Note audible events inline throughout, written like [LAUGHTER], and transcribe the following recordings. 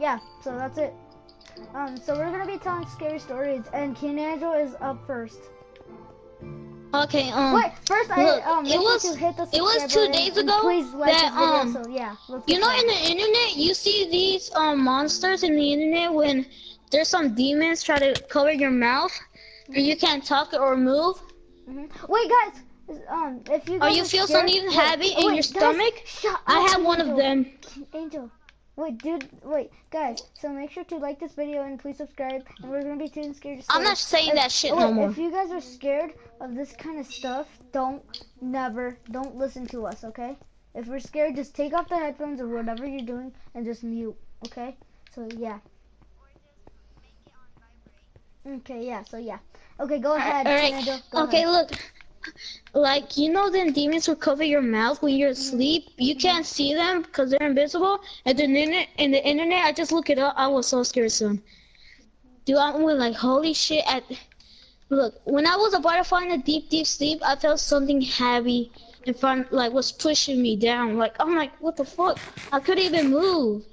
yeah, so that's it. Um, so we're gonna be telling scary stories, and King Angel is up first. Okay, um. Wait, first look, I um, it was- to hit the it was two days and ago like that, video. um, so yeah, You know, started. in the internet, you see these um monsters in the internet when there's some demons try to cover your mouth, and you can't talk or move, Mhm. Wait, guys. Um, if you or you are feel scared- something wait, heavy oh, in wait, your guys, stomach. shut I have one of them. Angel. Wait, dude. Wait, guys. So make sure to like this video and please subscribe. And we're gonna be doing scared I'm not saying If- that shit oh, no more. If you guys are scared of this kind of stuff, don't never don't listen to us, okay? If we're scared, just take off the headphones or whatever you're doing and just mute, okay? So yeah. Okay, yeah. So yeah. Okay, go ahead. All right. Go Okay, ahead. look. Like you know, then demons will cover your mouth when you're asleep. You can't see them because they're invisible. And then in the, in the internet, I just look it up. I was so scared soon. Dude, I went like, holy shit! At look, when I was about to fall in a deep, deep sleep, I felt something heavy in front, like was pushing me down. Like I'm like, what the fuck? I couldn't even move.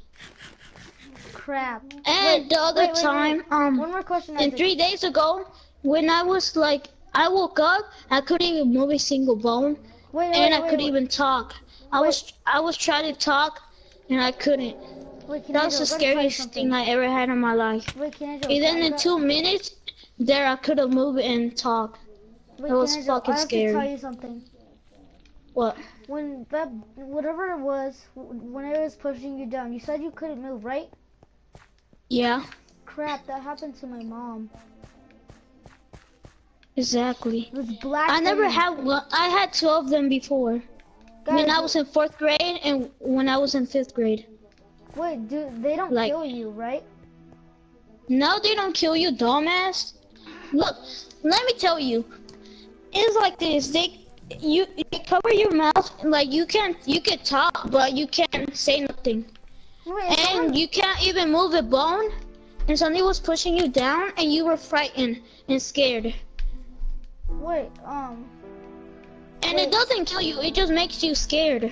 Crap. And Wait, the other wait, wait, time, um. One more question. And three days ago, when I was like, I woke up, I couldn't even move a single bone, Wait, wait, and I wait, couldn't wait. even talk. I was, I was trying to talk, and I couldn't. That was the gotta tell you scariest thing I ever had in my life. Wait, can I go- And then in two minutes, there I could have moved and talk. Wait, It was I, fucking I have scary. to tell you something. What? When that, whatever it was, when it was pushing you down, you said you couldn't move, right? Yeah, Crap, that happened to my mom. Exactly. It was black. I never had one. I had two of them before. When I was in fourth grade and when I was in fifth grade. Wait, dude, they don't like- kill you, right? No, they don't kill you, dumbass. Look, let me tell you. It's like this. They you they cover your mouth like you can you can talk but you can't say nothing. Wait, And you can't even move a bone. And somebody was pushing you down and you were frightened and scared. Wait, um, And Wait. it doesn't kill you, it just makes you scared.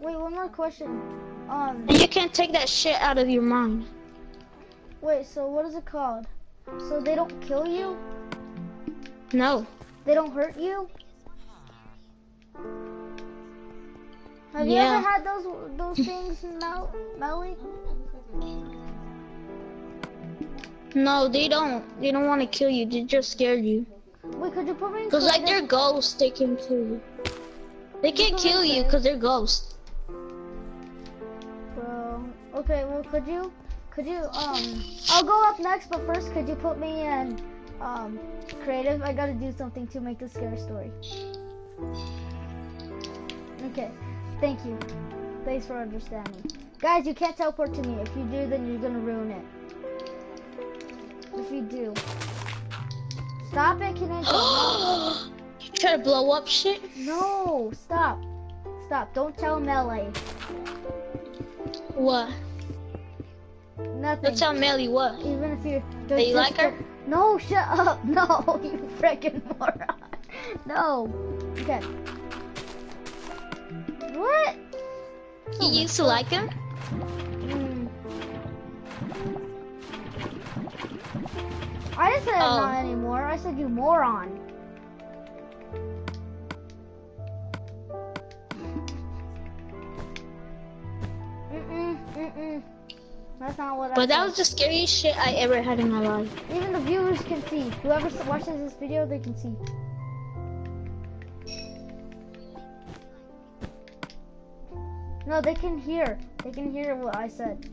wait, one more question. Um, And you can't take that shit out of your mind. wait, so what is it called? So they don't kill you? No. They don't hurt you? Have you ever had those those things, Mel, Melly? No, they don't. They don't want to kill you. They just scare you. Wait, could you put me in Cause like they're ghosts, they can kill you. They can't kill you cause they're ghosts. Bro. Okay, well, could you, could you, um, I'll go up next, but first, could you put me in, um, creative? I gotta do something to make this scary story. Okay, thank you. Thanks for understanding. Guys, you can't teleport to me. If you do, then you're gonna ruin it. If you do. Stop it, can I [GASPS] you try to blow up shit? No, stop. Stop. Don't tell Melee. What? Nothing. Don't tell Melly what? Even if you're. That you like her? No, shut up. [LAUGHS] No, you freaking moron. No. Okay. What? You used to like him? Mm. I didn't say I'm Oh. not anymore. I said you moron. Mm-mm, mm-mm. That's not what I But that said. was the scariest shit I ever had in my life. Even the viewers can see. Whoever watches this video, they can see. No, they can hear. They can hear what I said.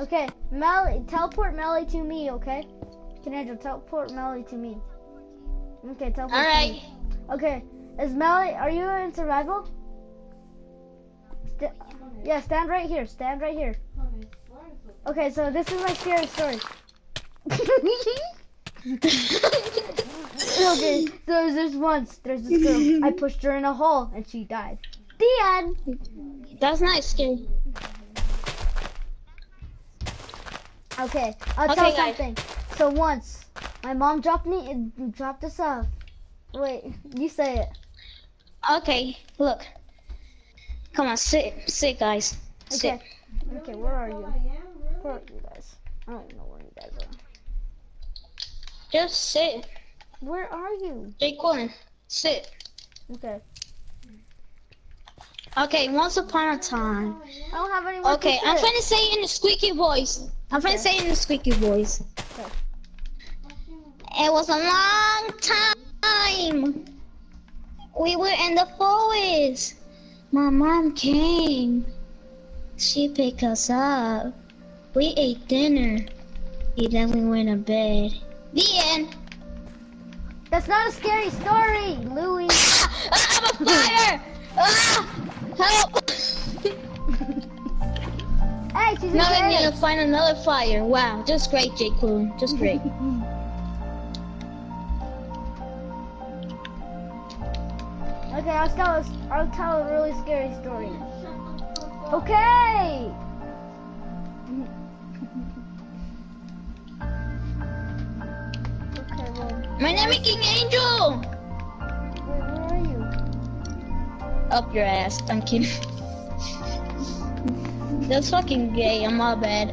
Okay, Melly, teleport Melly to me, okay? Can teleport Melly to me? Okay, teleport to Alright. me. Okay, is Melly, are you in survival? St- yeah, stand right here. Stand right here. Okay, so this is my scary story. [LAUGHS] okay, so there's this once, there's this girl. I pushed her in a hole and she died. The end. That's not scary. Okay, I'll Okay, tell you guys. something. So once, my mom dropped me, and dropped us off Wait, you say it. Okay, look. Come on, sit, sit, guys. Sit. Okay. Okay, where are you? Where are you guys? I don't know where you guys are. Just sit. Where are you? Jake Gordon, sit. Okay. Okay, once upon a time. I don't have anywhere Okay, to I'm trying to say it in a squeaky voice. I'm trying to say it in a squeaky voice. Okay. It was a long time. We were in the forest. My mom came. She picked us up. We ate dinner. And then we went to bed. The end. That's not a scary story, Louis. [LAUGHS] I'm a fire! ah! Help! Hey, she's now I need to find another fire. Wow, just great, Jake Coon. Just great. [LAUGHS] Okay, I'll tell us. I'll tell a really scary story. Okay. [LAUGHS] okay, well, My name is King Angel! Up your ass. I'm kidding. That's fucking gay. I'm all bad.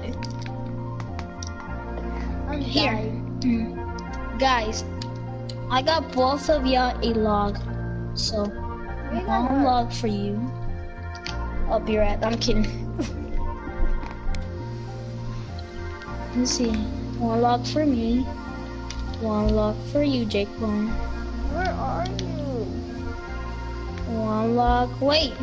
I'm Here. Mm. Guys, I got both of y'all a log. So, one log for you. Up your ass. I'm kidding. Let's see. One log for me. One log for you, Jake Bone. Wait.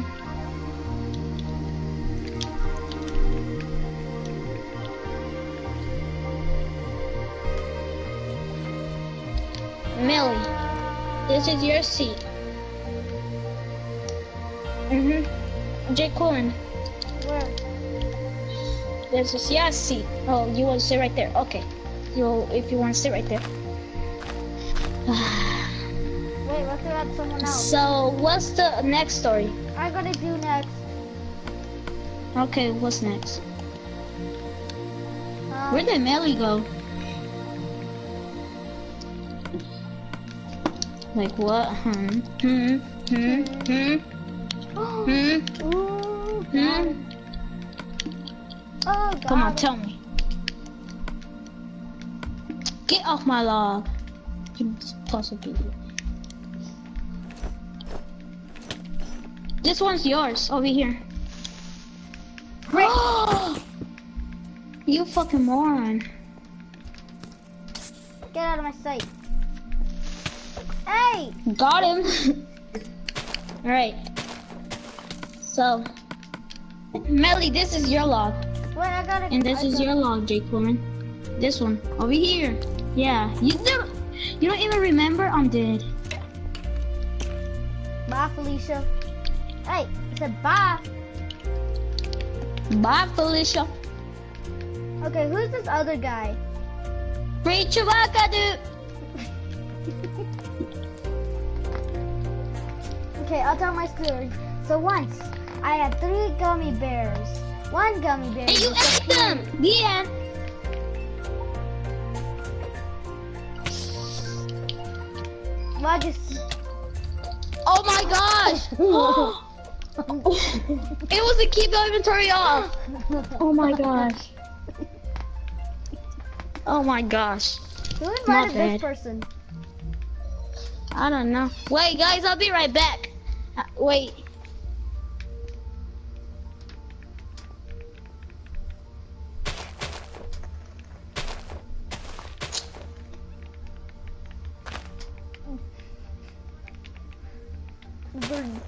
Millie, this is your seat. Mm-hmm. Jake Corn, Where? this is your seat. Oh, you want to sit right there? Okay. You, if you want to sit right there. [SIGHS] Wait, let's add someone else. so, what's the next story? I gotta do next. Okay, what's next? Um, Where did Melly go? Like what? Hmm. Hmm. Hmm. Hmm. [GASPS] Hmm. Ooh, Hmm. it. Oh, Come on, tell me. Get off my log. Possibly. This one's yours over here. [GASPS] you fucking moron. Get out of my sight. Hey! Got him. [LAUGHS] Alright. So, Melly, this is your log. Wait, I gotta. And this I is gotta- your log, Jake Lauren. This one. Over here. Yeah. You don't you don't even remember I'm dead. Bye, Felicia. Hey, I said bye. Bye, Felicia. Okay, who's this other guy? Free Chewbacca, dude. [LAUGHS] Okay, I'll tell my story. So once, I had three gummy bears. One gummy bear. And you ate them. Well, just. Oh my gosh. [LAUGHS] [GASPS] [LAUGHS] it was to keep the inventory off. Oh my gosh. Oh my gosh. Who invited bad. this person? I don't know. Wait, guys, I'll be right back. Uh, wait.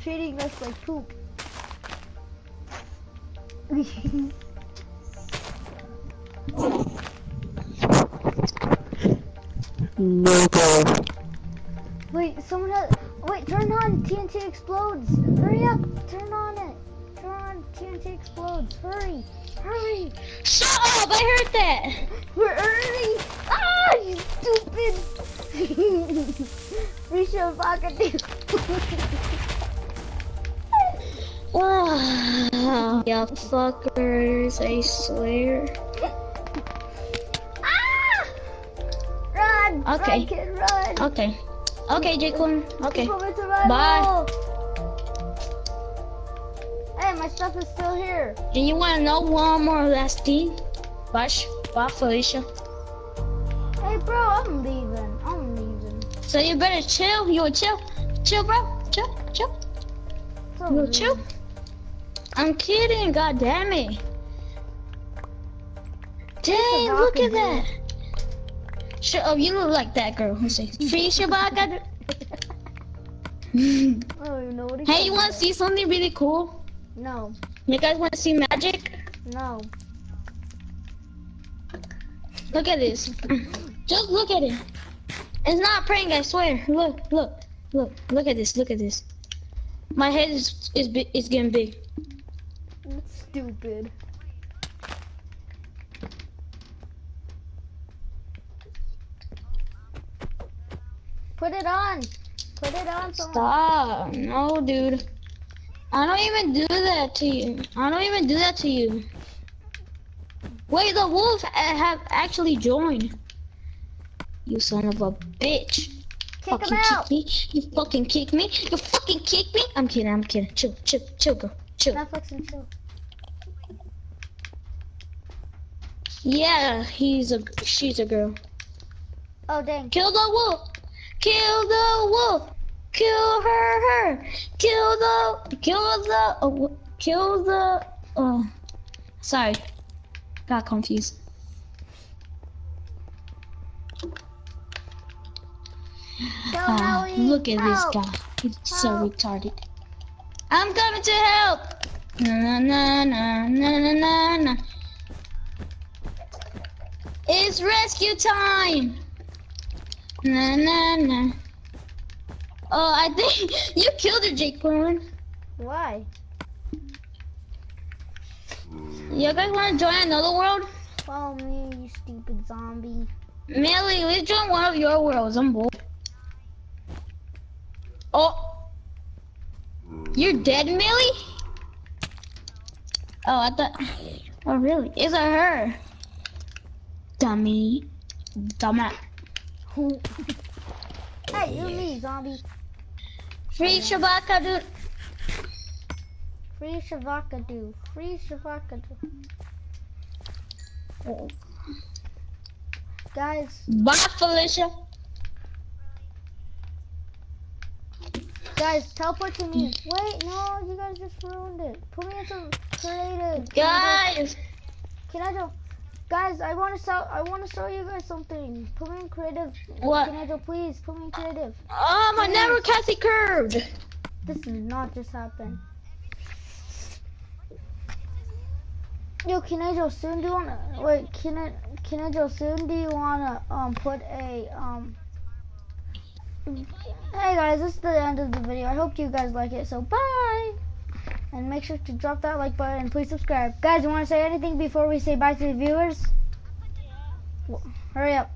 Treating us like poop. No [LAUGHS] go. Wait, someone has. Wait, turn on TNT explodes. Hurry up, turn on it. Turn on TNT explodes. Hurry, hurry. Shut up! I heard that. [LAUGHS] We're early. Ah, you stupid. [LAUGHS] Risha Baka [SIGHS] You fuckers, I swear. Ah! Run! Okay. Run, kid, run! Okay. Okay, Jacqueline. Okay. Put me survival. Bye. Hey, my stuff is still here. And you wanna know one more last thing? Bye, bye, Felicia. Hey, bro, I'm leaving. I'm leaving. So you better chill. You chill, chill, bro. Chill, chill. So You will chill. I'm kidding. God damn it. Dang, look at that. Up. You look like that girl who says, "Free Shabaka." I don't know what Hey, you want to see something really cool? No, You guys want to see magic? no. Look at this. Just look at it. It's not a prank, I swear. Look, look, look, look at this. Look at this. My head is is is getting big. That's stupid. Put it on. Put it on. Someone. Stop. No, dude. I don't even do that to you. I don't even do that to you. Wait, the wolves uh, have actually joined. You son of a bitch. Fucking him out. kick me. You fucking kick me. You fucking kick me. I'm kidding. I'm kidding. Chill, chill, chill, girl. Chill. Netflix and chill. Yeah, he's a. She's a girl. Oh dang. Kill the wolf. Kill the wolf. Kill her. Her. Kill the. Kill the. Oh, kill the. Uh. Sorry. Got confused. Kill Ah, look at this guy. He's so retarded. I'm coming to help. Na na na na na na na. It's rescue time. Na na na. Oh, I think [LAUGHS] you killed her, Jake Quillen. Why? You guys want to join another world? Follow me, you stupid zombie. Millie, let's join one of your worlds. I'm bored. Oh. You're dead, Millie? Oh, I thought. Oh, really? Is it her? Dummy. Dumbass. hey, you me, zombie. Free Shabaka, dude. Free Shavaka do. Free Shavaka do. Oh. Guys, Bye, Felicia. Guys, teleport to me. Wait, no, you guys just ruined it. Put me in some creative. Guys. Can I do? Guys, I want to show. I want to show you guys something. Put me in creative. What? Can I do? Please, put me in creative. Oh, my network has curved. This did not just happen. Yo, Kinejo, soon do you wanna wait? Kine, Kinejo, soon do you wanna um put a um? Hey guys, this is the end of the video. I hope you guys like it. So bye, and make sure to drop that like button and please subscribe. Guys, you wanna say anything before we say bye to the viewers? Well, hurry up.